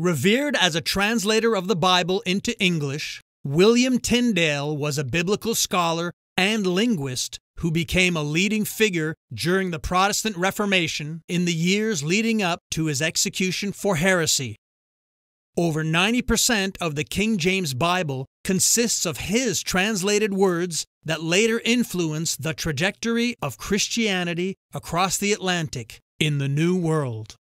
Revered as a translator of the Bible into English, William Tyndale was a biblical scholar and linguist who became a leading figure during the Protestant Reformation in the years leading up to his execution for heresy. Over 90% of the King James Bible consists of his translated words that later influenced the trajectory of Christianity across the Atlantic in the New World.